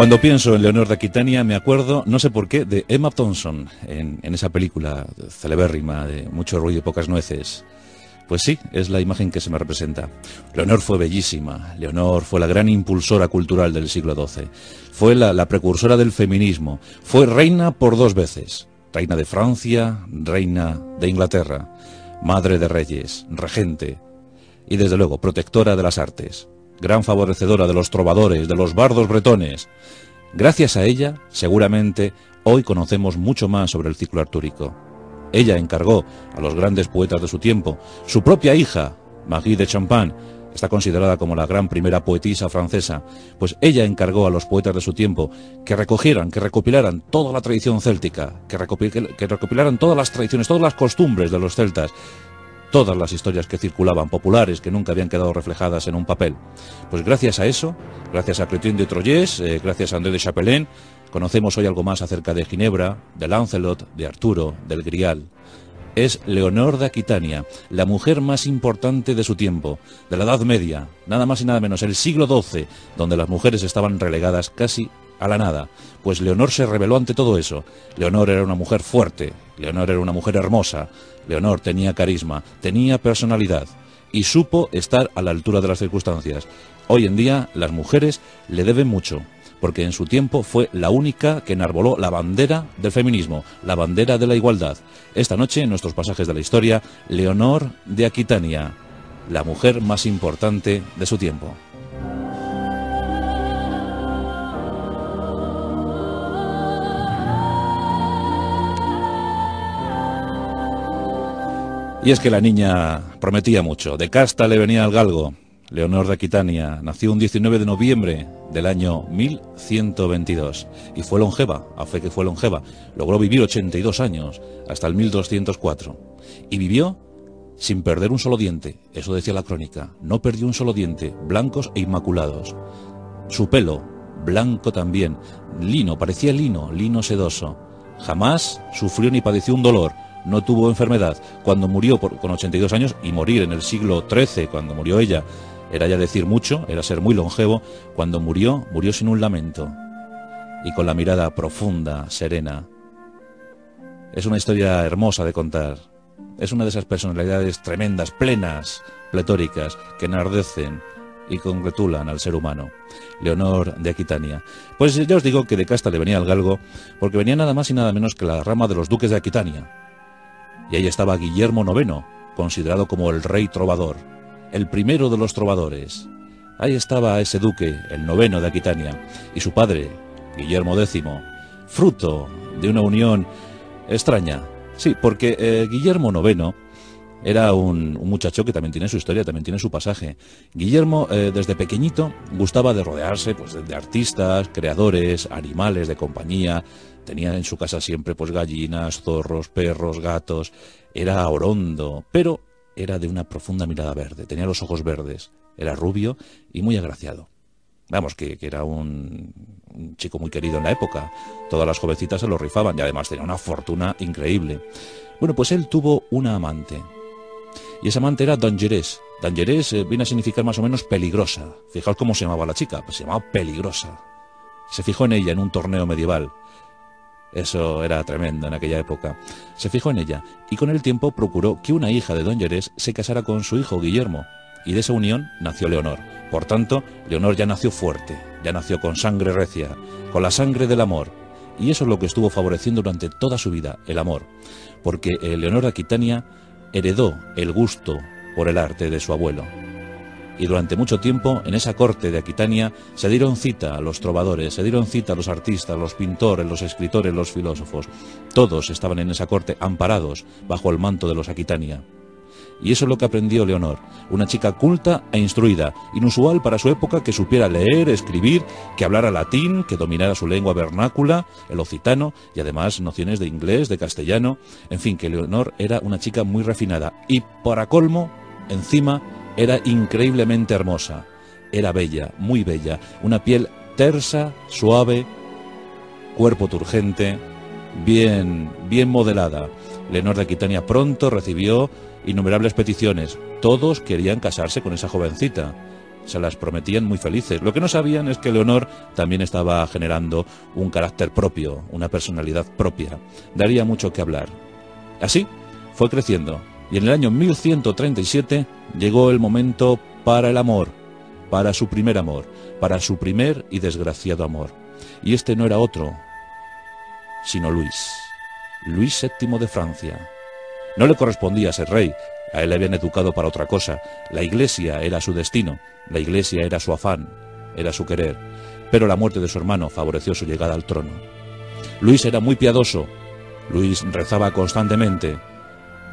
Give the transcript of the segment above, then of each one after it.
Cuando pienso en Leonor de Aquitania me acuerdo, no sé por qué, de Emma Thompson en, esa película celebérrima de mucho ruido y pocas nueces. Pues sí, es la imagen que se me representa. Leonor fue bellísima, Leonor fue la gran impulsora cultural del siglo XII, fue la precursora del feminismo, fue reina por dos veces, reina de Francia, reina de Inglaterra, madre de reyes, regente y desde luego protectora de las artes gran favorecedora de los trovadores, de los bardos bretones. Gracias a ella, seguramente, hoy conocemos mucho más sobre el ciclo artúrico. Ella encargó a los grandes poetas de su tiempo, su propia hija, Marie de Champagne, está considerada como la gran primera poetisa francesa, pues ella encargó a los poetas de su tiempo que recogieran, que recopilaran toda la tradición céltica, que, recopilaran todas las tradiciones, todas las costumbres de los celtas, todas las historias que circulaban, populares, que nunca habían quedado reflejadas en un papel. Pues gracias a eso, gracias a Cretín de Troyes, eh, gracias a André de Chapelain, conocemos hoy algo más acerca de Ginebra, de Lancelot, de Arturo, del Grial. Es Leonor de Aquitania, la mujer más importante de su tiempo, de la Edad Media, nada más y nada menos, el siglo XII, donde las mujeres estaban relegadas casi a la nada, pues Leonor se rebeló ante todo eso. Leonor era una mujer fuerte, Leonor era una mujer hermosa, Leonor tenía carisma, tenía personalidad y supo estar a la altura de las circunstancias. Hoy en día las mujeres le deben mucho, porque en su tiempo fue la única que enarboló la bandera del feminismo, la bandera de la igualdad. Esta noche, en nuestros pasajes de la historia, Leonor de Aquitania, la mujer más importante de su tiempo. Y es que la niña prometía mucho. De casta le venía al galgo. Leonor de Aquitania nació un 19 de noviembre del año 1122 y fue longeva, a fe que fue longeva. Logró vivir 82 años, hasta el 1204. Y vivió sin perder un solo diente, eso decía la crónica. No perdió un solo diente, blancos e inmaculados. Su pelo, blanco también, lino, parecía lino, lino sedoso. Jamás sufrió ni padeció un dolor, no tuvo enfermedad. Cuando murió con 82 años y morir en el siglo XIII, cuando murió ella, era ya decir mucho, era ser muy longevo, cuando murió, murió sin un lamento y con la mirada profunda, serena. Es una historia hermosa de contar. Es una de esas personalidades tremendas, plenas, pletóricas, que enardecen y congratulan al ser humano. Leonor de Aquitania. Pues ya os digo que de casta le venía al galgo, porque venía nada más y nada menos que la rama de los duques de Aquitania, y ahí estaba Guillermo IX, considerado como el rey trovador, el primero de los trovadores. Ahí estaba ese duque, el noveno de Aquitania, y su padre, Guillermo X, fruto de una unión extraña. Sí, porque eh, Guillermo IX era un, muchacho que también tiene su historia, también tiene su pasaje. Guillermo, eh, desde pequeñito, gustaba de rodearse pues, de artistas, creadores, animales de compañía, Tenía en su casa siempre pues gallinas, zorros, perros, gatos. Era orondo, pero era de una profunda mirada verde. Tenía los ojos verdes. Era rubio y muy agraciado. Vamos, que, era un, chico muy querido en la época. Todas las jovencitas se lo rifaban y además tenía una fortuna increíble. Bueno, pues él tuvo una amante. Y esa amante era Dangerés. Dangerés eh, viene a significar más o menos peligrosa. Fijaos cómo se llamaba la chica. Pues se llamaba peligrosa. Se fijó en ella en un torneo medieval. Eso era tremendo en aquella época. Se fijó en ella y con el tiempo procuró que una hija de Don se casara con su hijo Guillermo, y de esa unión nació Leonor. Por tanto, Leonor ya nació fuerte, ya nació con sangre recia, con la sangre del amor, y eso es lo que estuvo favoreciendo durante toda su vida, el amor, porque eh, Leonor Aquitania heredó el gusto por el arte de su abuelo y durante mucho tiempo en esa corte de Aquitania se dieron cita a los trovadores, se dieron cita a los artistas, los pintores, los escritores, los filósofos. Todos estaban en esa corte amparados bajo el manto de los Aquitania. Y eso es lo que aprendió Leonor, una chica culta e instruida, inusual para su época que supiera leer, escribir, que hablara latín, que dominara su lengua vernácula, el occitano, y además nociones de inglés, de castellano, en fin, que Leonor era una chica muy refinada. Y para colmo, encima, era increíblemente hermosa, era bella, muy bella, una piel tersa, suave, cuerpo turgente, bien, bien modelada. Leonor de Aquitania pronto recibió innumerables peticiones. Todos querían casarse con esa jovencita. se las prometían muy felices. Lo que no sabían es que Leonor también estaba generando un carácter propio, una personalidad propia. Daría mucho que hablar. Así fue creciendo y en el año 1137 llegó el momento para el amor, para su primer amor, para su primer y desgraciado amor. Y este no era otro, sino Luis, Luis VII de Francia. No le correspondía ser rey, a él le habían educado para otra cosa. La iglesia era su destino, la iglesia era su afán, era su querer. Pero la muerte de su hermano favoreció su llegada al trono. Luis era muy piadoso, Luis rezaba constantemente,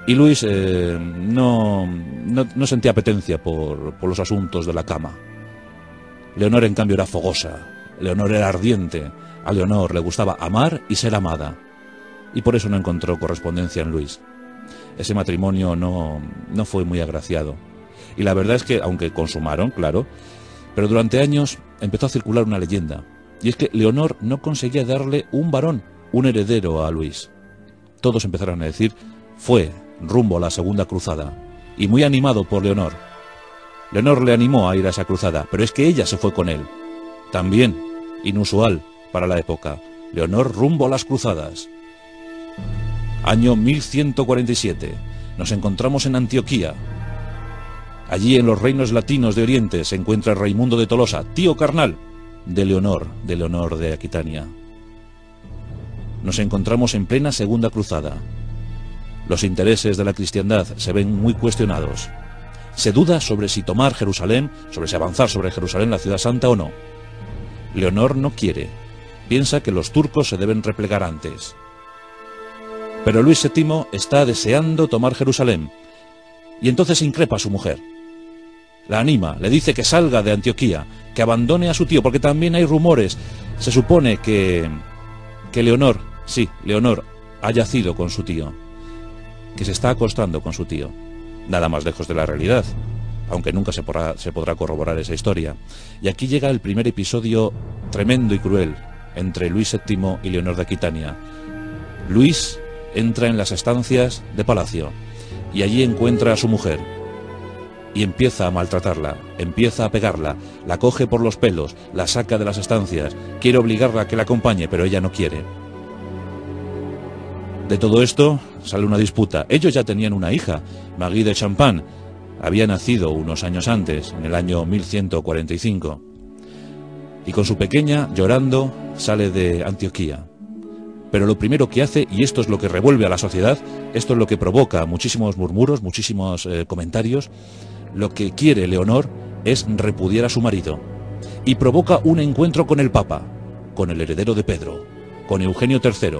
y Luis eh, no, no, sentía apetencia por, por los asuntos de la cama. Leonor, en cambio, era fogosa, Leonor era ardiente, a Leonor le gustaba amar y ser amada, y por eso no encontró correspondencia en Luis ese matrimonio no, no fue muy agraciado. Y la verdad es que, aunque consumaron, claro, pero durante años empezó a circular una leyenda, y es que Leonor no conseguía darle un varón, un heredero a Luis. Todos empezaron a decir, fue rumbo a la segunda cruzada, y muy animado por Leonor. Leonor le animó a ir a esa cruzada, pero es que ella se fue con él. También, inusual para la época, Leonor rumbo a las cruzadas. Año 1147. Nos encontramos en Antioquía. Allí en los reinos latinos de Oriente se encuentra Raimundo de Tolosa, tío carnal de Leonor, de Leonor de Aquitania. Nos encontramos en plena Segunda Cruzada. Los intereses de la cristiandad se ven muy cuestionados. Se duda sobre si tomar Jerusalén, sobre si avanzar sobre Jerusalén, la ciudad santa o no. Leonor no quiere. Piensa que los turcos se deben replegar antes. Pero Luis VII está deseando tomar Jerusalén. Y entonces increpa a su mujer. La anima, le dice que salga de Antioquía, que abandone a su tío, porque también hay rumores. Se supone que, que Leonor, sí, Leonor, ha yacido con su tío, que se está acostando con su tío. Nada más lejos de la realidad, aunque nunca se podrá, se podrá corroborar esa historia. Y aquí llega el primer episodio tremendo y cruel entre Luis VII y Leonor de Aquitania. Luis entra en las estancias de palacio y allí encuentra a su mujer y empieza a maltratarla, empieza a pegarla, la coge por los pelos, la saca de las estancias, quiere obligarla a que la acompañe, pero ella no quiere. De todo esto sale una disputa. Ellos ya tenían una hija, Marie de Champagne, había nacido unos años antes, en el año 1145. Y con su pequeña, llorando, sale de Antioquía pero lo primero que hace, y esto es lo que revuelve a la sociedad, esto es lo que provoca muchísimos murmuros, muchísimos eh, comentarios, lo que quiere Leonor es repudiar a su marido. Y provoca un encuentro con el Papa, con el heredero de Pedro, con Eugenio III.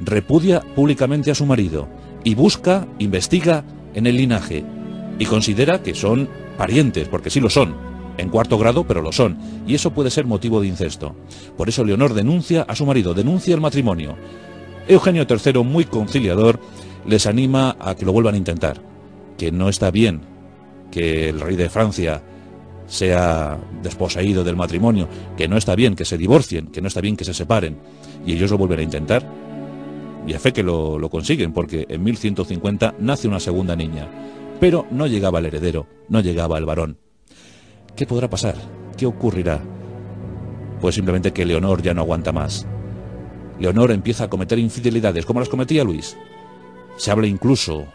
Repudia públicamente a su marido y busca, investiga en el linaje. Y considera que son parientes, porque sí lo son, en cuarto grado, pero lo son, y eso puede ser motivo de incesto. Por eso Leonor denuncia a su marido, denuncia el matrimonio. Eugenio III, muy conciliador, les anima a que lo vuelvan a intentar, que no está bien que el rey de Francia sea desposeído del matrimonio, que no está bien que se divorcien, que no está bien que se separen, y ellos lo vuelven a intentar. Y a fe que lo, lo consiguen, porque en 1150 nace una segunda niña, pero no llegaba el heredero, no llegaba el varón. ¿Qué podrá pasar? ¿Qué ocurrirá? Pues simplemente que Leonor ya no aguanta más. Leonor empieza a cometer infidelidades como las cometía Luis. Se habla incluso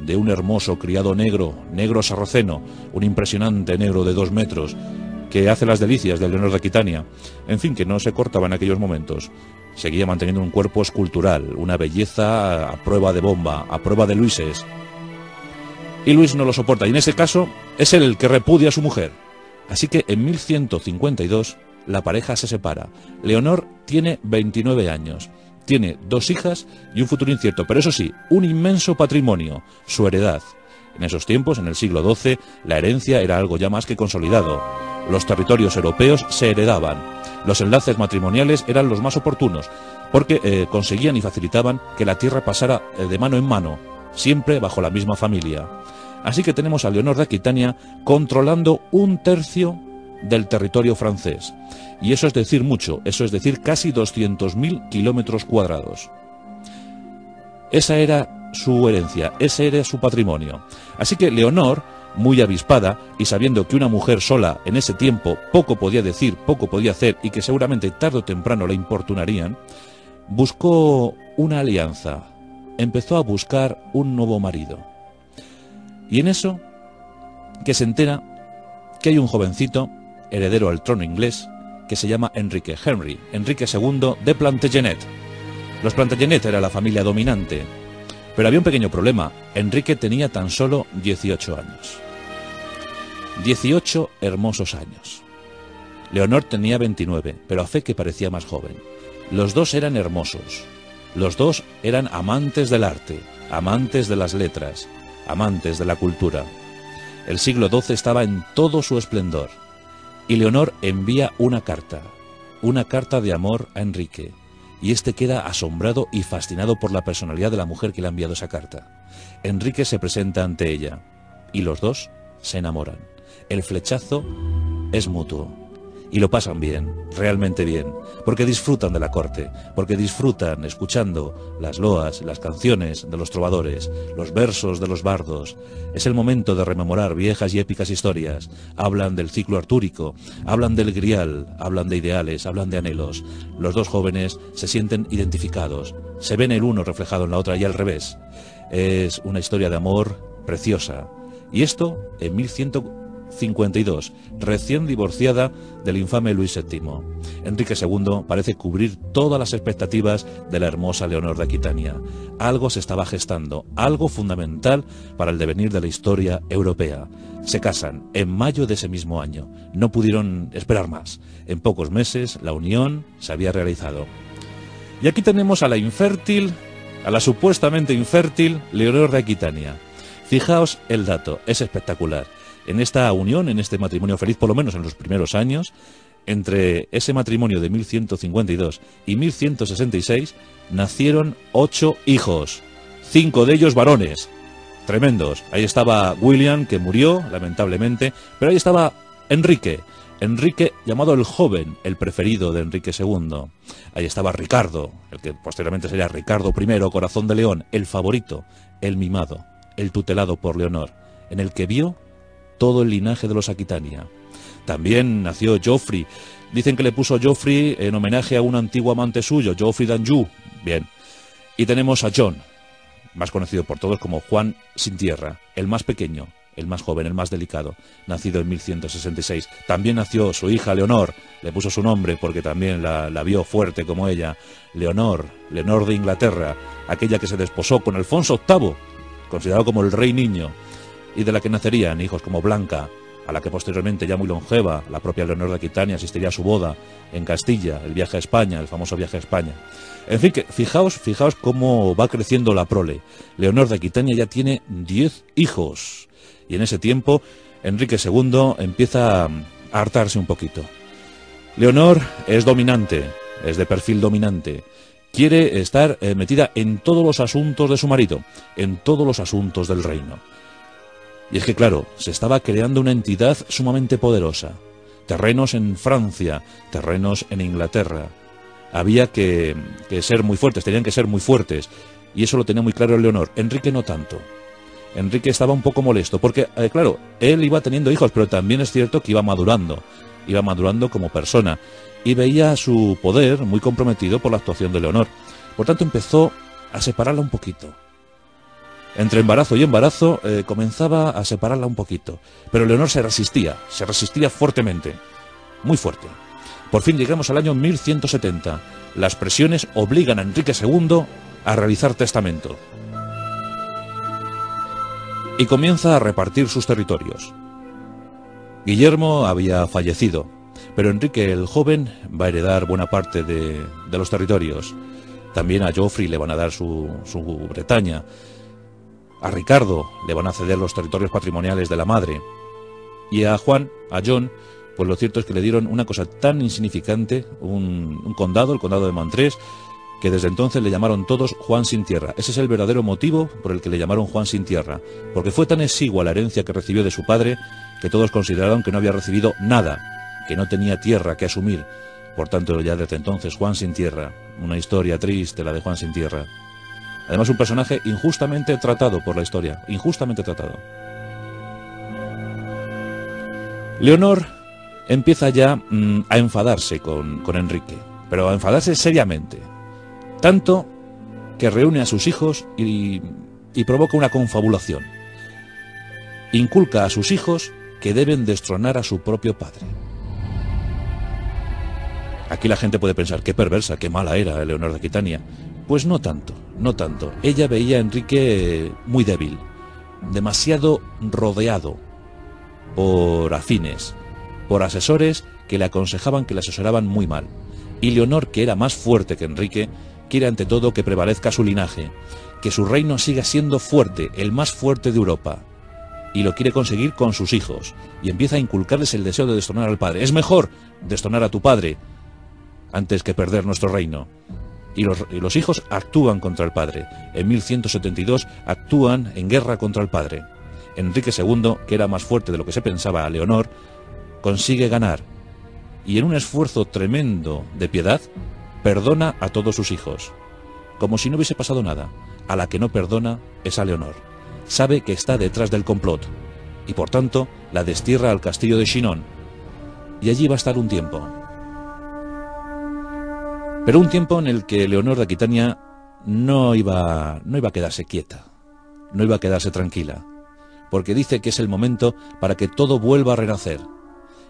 de un hermoso criado negro, negro sarraceno, un impresionante negro de dos metros, que hace las delicias de Leonor de Aquitania. En fin, que no se cortaba en aquellos momentos. Seguía manteniendo un cuerpo escultural, una belleza a prueba de bomba, a prueba de Luises. Y Luis no lo soporta, y en ese caso es él el que repudia a su mujer. Así que en 1152 la pareja se separa. Leonor tiene 29 años, tiene dos hijas y un futuro incierto, pero eso sí, un inmenso patrimonio, su heredad. En esos tiempos, en el siglo XII, la herencia era algo ya más que consolidado. Los territorios europeos se heredaban. Los enlaces matrimoniales eran los más oportunos, porque eh, conseguían y facilitaban que la tierra pasara eh, de mano en mano, siempre bajo la misma familia. Así que tenemos a Leonor de Aquitania controlando un tercio del territorio francés. Y eso es decir mucho, eso es decir casi 200.000 kilómetros cuadrados. Esa era su herencia, ese era su patrimonio. Así que Leonor muy avispada y sabiendo que una mujer sola en ese tiempo poco podía decir, poco podía hacer y que seguramente tarde o temprano la importunarían, buscó una alianza, empezó a buscar un nuevo marido. Y en eso, que se entera que hay un jovencito, heredero al trono inglés, que se llama Enrique Henry, Enrique II de Plantagenet. Los Plantagenet era la familia dominante, pero había un pequeño problema. Enrique tenía tan solo 18 años. 18 hermosos años. Leonor tenía 29, pero a fe que parecía más joven. Los dos eran hermosos. Los dos eran amantes del arte, amantes de las letras, amantes de la cultura. El siglo XII estaba en todo su esplendor. Y Leonor envía una carta, una carta de amor a Enrique, y éste queda asombrado y fascinado por la personalidad de la mujer que le ha enviado esa carta. Enrique se presenta ante ella, y los dos se enamoran. El flechazo es mutuo y lo pasan bien, realmente bien, porque disfrutan de la corte, porque disfrutan escuchando las loas, las canciones de los trovadores, los versos de los bardos. Es el momento de rememorar viejas y épicas historias. Hablan del ciclo artúrico, hablan del grial, hablan de ideales, hablan de anhelos. Los dos jóvenes se sienten identificados, se ven el uno reflejado en la otra y al revés. Es una historia de amor preciosa. Y esto en 1100 52, recién divorciada del infame Luis VII. Enrique II parece cubrir todas las expectativas de la hermosa Leonor de Aquitania. Algo se estaba gestando, algo fundamental para el devenir de la historia europea. Se casan en mayo de ese mismo año. No pudieron esperar más. En pocos meses la unión se había realizado. Y aquí tenemos a la infértil, a la supuestamente infértil Leonor de Aquitania. Fijaos el dato, es espectacular en esta unión, en este matrimonio feliz, por lo menos en los primeros años, entre ese matrimonio de 1152 y 1166, nacieron ocho hijos, cinco de ellos varones, tremendos. Ahí estaba William, que murió, lamentablemente, pero ahí estaba Enrique, Enrique llamado el joven, el preferido de Enrique II. Ahí estaba Ricardo, el que posteriormente sería Ricardo I, corazón de león, el favorito, el mimado, el tutelado por Leonor, en el que vio todo el linaje de los Aquitania. También nació Joffrey. Dicen que le puso Joffrey en homenaje a un antiguo amante suyo, Joffrey d'Anjou. Bien. Y tenemos a John, más conocido por todos como Juan Sin Tierra, el más pequeño, el más joven, el más delicado, nacido en 1166. También nació su hija Leonor, le puso su nombre porque también la, la, vio fuerte como ella. Leonor, Leonor de Inglaterra, aquella que se desposó con Alfonso VIII, considerado como el rey niño y de la que nacerían hijos como Blanca, a la que posteriormente ya muy longeva, la propia Leonor de Aquitania asistiría a su boda en Castilla, el viaje a España, el famoso viaje a España. En fin, fijaos, fijaos cómo va creciendo la prole. Leonor de Aquitania ya tiene 10 hijos. Y en ese tiempo, Enrique II empieza a hartarse un poquito. Leonor es dominante, es de perfil dominante. Quiere estar eh, metida en todos los asuntos de su marido, en todos los asuntos del reino. Y es que, claro, se estaba creando una entidad sumamente poderosa. Terrenos en Francia, terrenos en Inglaterra. Había que, ser muy fuertes, tenían que ser muy fuertes. Y eso lo tenía muy claro Leonor. Enrique no tanto. Enrique estaba un poco molesto, porque, eh, claro, él iba teniendo hijos, pero también es cierto que iba madurando. Iba madurando como persona. Y veía su poder muy comprometido por la actuación de Leonor. Por tanto, empezó a separarla un poquito entre embarazo y embarazo eh, comenzaba a separarla un poquito. Pero Leonor se resistía, se resistía fuertemente, muy fuerte. Por fin llegamos al año 1170. Las presiones obligan a Enrique II a realizar testamento. Y comienza a repartir sus territorios. Guillermo había fallecido, pero Enrique el joven va a heredar buena parte de, los territorios. También a Joffrey le van a dar su Bretaña. A Ricardo le van a ceder los territorios patrimoniales de la madre. Y a Juan, a John, pues lo cierto es que le dieron una cosa tan insignificante, un, condado, el condado de Montrés, que desde entonces le llamaron todos Juan sin tierra. Ese es el verdadero motivo por el que le llamaron Juan sin tierra, porque fue tan exigua la herencia que recibió de su padre que todos consideraron que no había recibido nada, que no tenía tierra que asumir. Por tanto, ya desde entonces Juan sin tierra, una historia triste la de Juan sin tierra. Además, un personaje injustamente tratado por la historia, injustamente tratado. Leonor empieza ya mm, a enfadarse con, con Enrique, pero a enfadarse seriamente. Tanto que reúne a sus hijos y, y provoca una confabulación. Inculca a sus hijos que deben destronar a su propio padre. Aquí la gente puede pensar, qué perversa, qué mala era Leonor de Aquitania. Pues no tanto, no tanto. Ella veía a Enrique muy débil, demasiado rodeado por afines, por asesores que le aconsejaban que le asesoraban muy mal. Y Leonor, que era más fuerte que Enrique, quiere ante todo que prevalezca su linaje, que su reino siga siendo fuerte, el más fuerte de Europa. Y lo quiere conseguir con sus hijos, y empieza a inculcarles el deseo de destronar al padre. Es mejor destronar a tu padre antes que perder nuestro reino. Y los, hijos actúan contra el padre. En 1172 actúan en guerra contra el padre. Enrique II, que era más fuerte de lo que se pensaba a Leonor, consigue ganar y en un esfuerzo tremendo de piedad, perdona a todos sus hijos, como si no hubiese pasado nada. A la que no perdona es a Leonor. Sabe que está detrás del complot y por tanto la destierra al castillo de Chinon y allí va a estar un tiempo. Pero un tiempo en el que Leonor de Aquitania no iba, no iba a quedarse quieta, no iba a quedarse tranquila, porque dice que es el momento para que todo vuelva a renacer,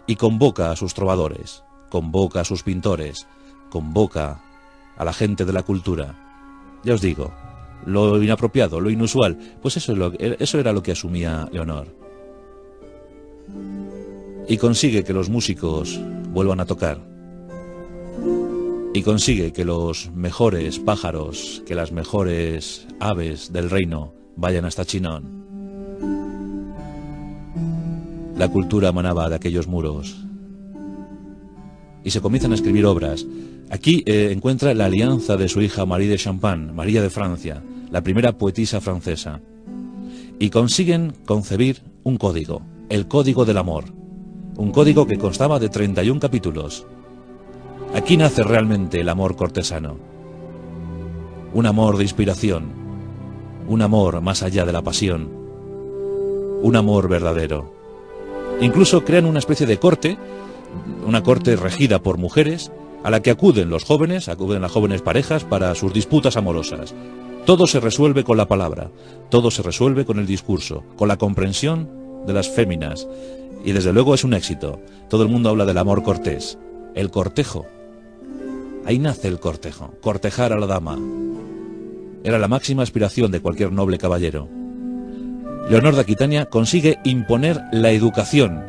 y convoca a sus trovadores, convoca a sus pintores, convoca a la gente de la cultura. Ya os digo, lo inapropiado, lo inusual, pues eso, eso era lo que asumía Leonor. Y consigue que los músicos vuelvan a tocar. Y consigue que los mejores pájaros, que las mejores aves del reino vayan hasta Chinón. La cultura manaba de aquellos muros. Y se comienzan a escribir obras. Aquí eh, encuentra la alianza de su hija Marie de Champagne, María de Francia, la primera poetisa francesa. Y consiguen concebir un código, el Código del Amor. Un código que constaba de 31 capítulos. Aquí nace realmente el amor cortesano. Un amor de inspiración. Un amor más allá de la pasión. Un amor verdadero. Incluso crean una especie de corte, una corte regida por mujeres, a la que acuden los jóvenes, acuden las jóvenes parejas para sus disputas amorosas. Todo se resuelve con la palabra, todo se resuelve con el discurso, con la comprensión de las féminas. Y desde luego es un éxito. Todo el mundo habla del amor cortés. El cortejo. Ahí nace el cortejo, cortejar a la dama. Era la máxima aspiración de cualquier noble caballero. Leonor de Aquitania consigue imponer la educación.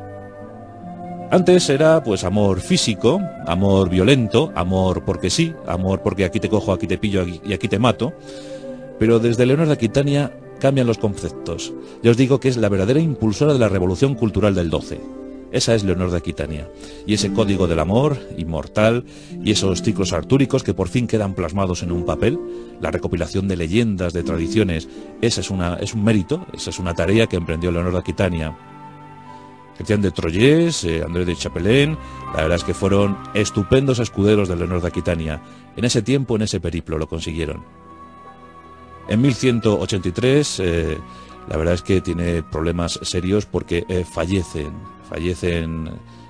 Antes era pues amor físico, amor violento, amor porque sí, amor porque aquí te cojo, aquí te pillo y aquí te mato. Pero desde Leonor de Aquitania cambian los conceptos. Ya os digo que es la verdadera impulsora de la revolución cultural del 12. Esa es Leonor de Aquitania. Y ese código del amor, inmortal, y esos ciclos artúricos que por fin quedan plasmados en un papel, la recopilación de leyendas, de tradiciones, esa es, una, es un mérito, esa es una tarea que emprendió Leonor de Aquitania. Cristian de Troyes, eh, André de Chapelain, la verdad es que fueron estupendos escuderos de Leonor de Aquitania. En ese tiempo, en ese periplo, lo consiguieron. En 1183, eh, la verdad es que tiene problemas serios porque eh, fallecen, fallecen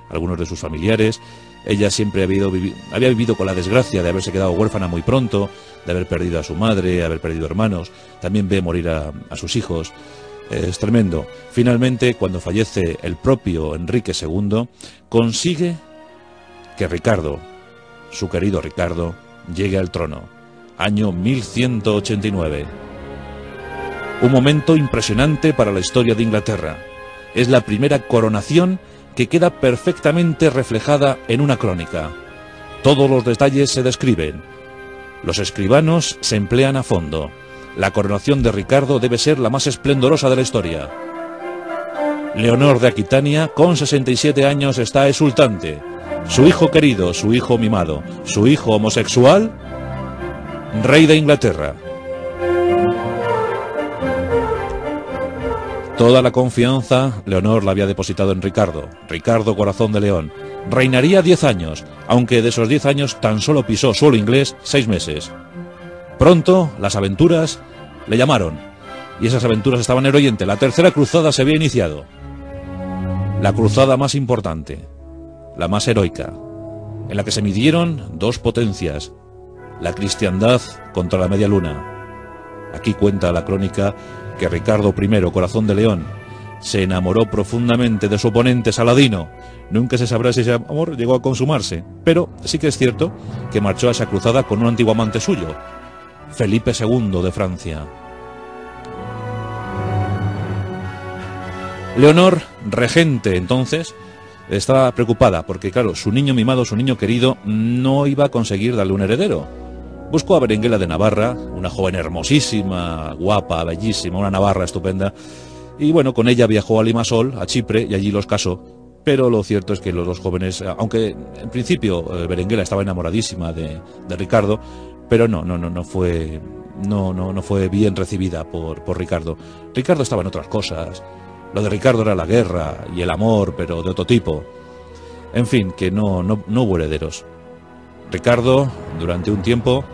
algunos de sus familiares. Ella siempre había vivido, había vivido con la desgracia de haberse quedado huérfana muy pronto, de haber perdido a su madre, haber perdido hermanos, también ve morir a, a sus hijos. Es tremendo. Finalmente, cuando fallece el propio Enrique II, consigue que Ricardo, su querido Ricardo, llegue al trono. Año 1189. Un momento impresionante para la historia de Inglaterra. Es la primera coronación que queda perfectamente reflejada en una crónica. Todos los detalles se describen. Los escribanos se emplean a fondo. La coronación de Ricardo debe ser la más esplendorosa de la historia. Leonor de Aquitania, con 67 años, está exultante. Su hijo querido, su hijo mimado, su hijo homosexual, rey de Inglaterra. Toda la confianza Leonor la había depositado en Ricardo, Ricardo Corazón de León. Reinaría diez años, aunque de esos diez años tan solo pisó suelo inglés seis meses. Pronto, las aventuras le llamaron, y esas aventuras estaban en el. La tercera cruzada se había iniciado. La cruzada más importante, la más heroica, en la que se midieron dos potencias, la cristiandad contra la media luna. Aquí cuenta la crónica que Ricardo I, corazón de león, se enamoró profundamente de su oponente Saladino. Nunca se sabrá si ese amor llegó a consumarse, pero sí que es cierto que marchó a esa cruzada con un antiguo amante suyo, Felipe II de Francia. Leonor, regente entonces, estaba preocupada porque, claro, su niño mimado, su niño querido, no iba a conseguir darle un heredero. Buscó a Berenguela de Navarra, una joven hermosísima, guapa, bellísima, una Navarra estupenda, y bueno, con ella viajó a Limasol, a Chipre, y allí los casó. Pero lo cierto es que los dos jóvenes, aunque en principio eh, Berenguela estaba enamoradísima de, Ricardo, pero no, no, no, no fue, no, no, no fue bien recibida por, por Ricardo. Ricardo estaba en otras cosas. Lo de Ricardo era la guerra y el amor, pero de otro tipo. En fin, que no, no, no hubo herederos. Ricardo, durante un tiempo,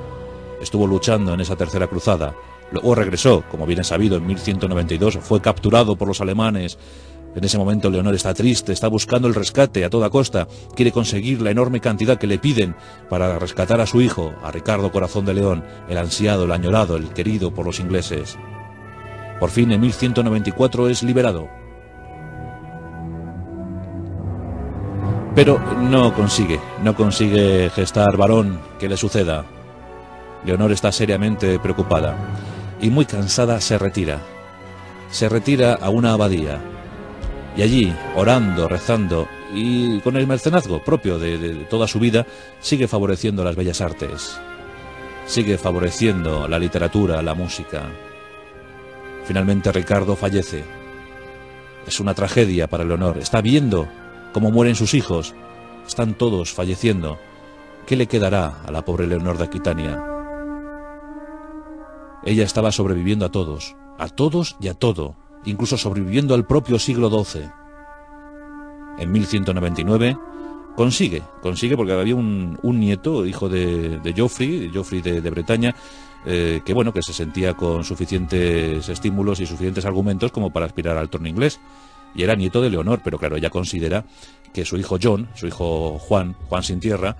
estuvo luchando en esa tercera cruzada. Luego regresó, como bien es sabido, en 1192, fue capturado por los alemanes. En ese momento Leonor está triste, está buscando el rescate a toda costa, quiere conseguir la enorme cantidad que le piden para rescatar a su hijo, a Ricardo Corazón de León, el ansiado, el añorado, el querido por los ingleses. Por fin en 1194 es liberado. Pero no consigue, no consigue gestar varón que le suceda. Leonor está seriamente preocupada y muy cansada se retira. Se retira a una abadía y allí, orando, rezando y con el mercenazgo propio de, toda su vida, sigue favoreciendo las bellas artes, sigue favoreciendo la literatura, la música. Finalmente Ricardo fallece. Es una tragedia para Leonor. Está viendo cómo mueren sus hijos. Están todos falleciendo. ¿Qué le quedará a la pobre Leonor de Aquitania? Ella estaba sobreviviendo a todos, a todos y a todo, incluso sobreviviendo al propio siglo XII. En 1199 consigue, consigue porque había un, nieto, hijo de, de Geoffrey, Geoffrey de, Bretaña, eh, que bueno, que se sentía con suficientes estímulos y suficientes argumentos como para aspirar al trono inglés. Y era nieto de Leonor, pero claro, ella considera que su hijo John, su hijo Juan, Juan sin tierra,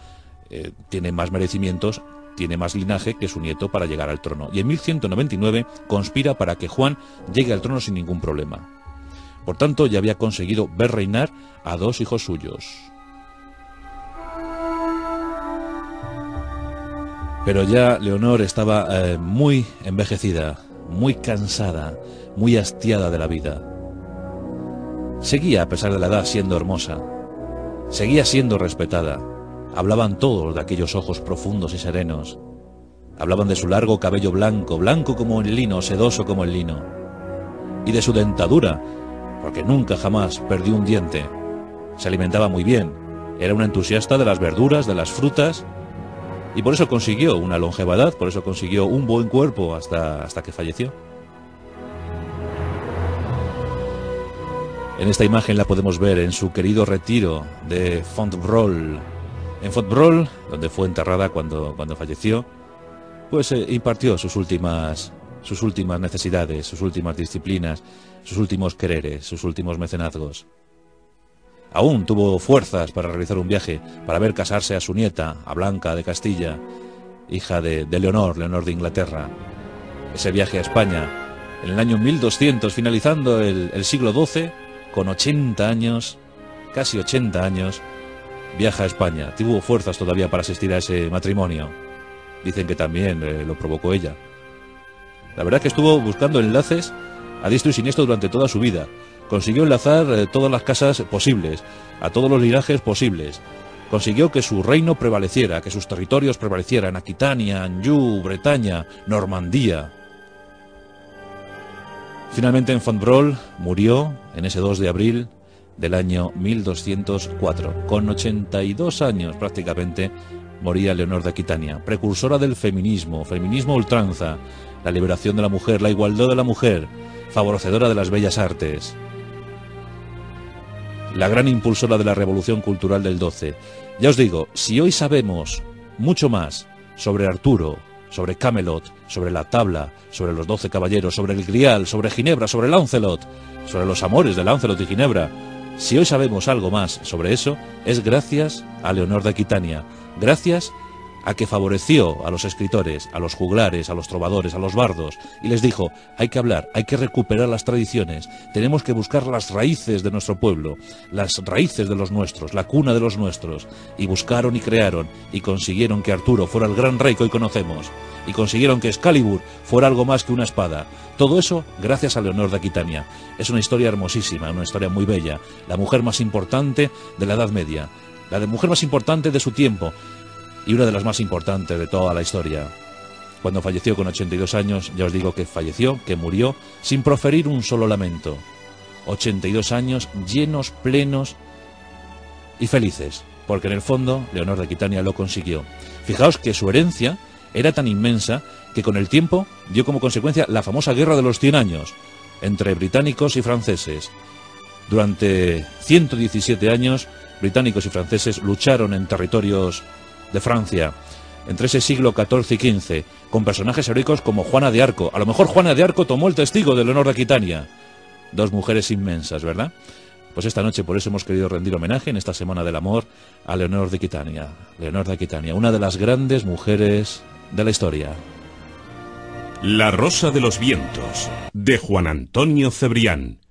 eh, tiene más merecimientos tiene más linaje que su nieto para llegar al trono, y en 1199 conspira para que Juan llegue al trono sin ningún problema. Por tanto, ya había conseguido ver reinar a dos hijos suyos. Pero ya Leonor estaba eh, muy envejecida, muy cansada, muy hastiada de la vida. Seguía, a pesar de la edad, siendo hermosa. Seguía siendo respetada Hablaban todos de aquellos ojos profundos y serenos. Hablaban de su largo cabello blanco, blanco como el lino, sedoso como el lino. Y de su dentadura, porque nunca jamás perdió un diente. Se alimentaba muy bien. Era un entusiasta de las verduras, de las frutas. Y por eso consiguió una longevidad, por eso consiguió un buen cuerpo hasta, hasta que falleció. En esta imagen la podemos ver en su querido retiro de Fontbrol, en Fontbrol, donde fue enterrada cuando, cuando falleció, pues eh, impartió sus últimas, sus últimas necesidades, sus últimas disciplinas, sus últimos quereres, sus últimos mecenazgos. Aún tuvo fuerzas para realizar un viaje, para ver casarse a su nieta, a Blanca de Castilla, hija de, Leonor, Leonor de Inglaterra. Ese viaje a España, en el año 1200, finalizando el, el siglo XII, con 80 años, casi 80 años, viaja a España. Tuvo fuerzas todavía para asistir a ese matrimonio. Dicen que también eh, lo provocó ella. La verdad que estuvo buscando enlaces a diestro y siniestro durante toda su vida. Consiguió enlazar eh, todas las casas posibles, a todos los linajes posibles. Consiguió que su reino prevaleciera, que sus territorios prevalecieran, Aquitania, Anjou, Bretaña, Normandía. Finalmente en Fontbrol murió en ese 2 de abril del año 1204. Con 82 años prácticamente moría Leonor de Aquitania, precursora del feminismo, feminismo ultranza, la liberación de la mujer, la igualdad de la mujer, favorecedora de las bellas artes. La gran impulsora de la revolución cultural del 12. Ya os digo, si hoy sabemos mucho más sobre Arturo, sobre Camelot, sobre la tabla, sobre los doce caballeros, sobre el Grial, sobre Ginebra, sobre Lancelot, sobre los amores de Lancelot y Ginebra, Si hoy sabemos algo más sobre eso, es gracias a Leonor de Aquitania, gracias a que favoreció a los escritores, a los juglares, a los trovadores, a los bardos, y les dijo, hay que hablar, hay que recuperar las tradiciones, tenemos que buscar las raíces de nuestro pueblo, las raíces de los nuestros, la cuna de los nuestros, y buscaron y crearon, y consiguieron que Arturo fuera el gran rey que hoy conocemos, y consiguieron que Excalibur fuera algo más que una espada. Todo eso gracias a Leonor de Aquitania. Es una historia hermosísima, una historia muy bella, la mujer más importante de la Edad Media, la de mujer más importante de su tiempo, y una de las más importantes de toda la historia. Cuando falleció con 82 años, ya os digo que falleció, que murió, sin proferir un solo lamento. 82 años llenos, plenos y felices, porque en el fondo Leonor de Aquitania lo consiguió. Fijaos que su herencia era tan inmensa que con el tiempo dio como consecuencia la famosa Guerra de los Cien Años entre británicos y franceses. Durante 117 años, británicos y franceses lucharon en territorios de Francia, entre ese siglo XIV y XV, con personajes heroicos como Juana de Arco. A lo mejor Juana de Arco tomó el testigo del honor de Aquitania. Dos mujeres inmensas, ¿verdad? Pues esta noche por eso hemos querido rendir homenaje en esta Semana del Amor a Leonor de Aquitania. Leonor de Aquitania, una de las grandes mujeres de la historia. La Rosa de los Vientos, de Juan Antonio Cebrián